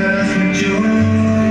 earth rejoice.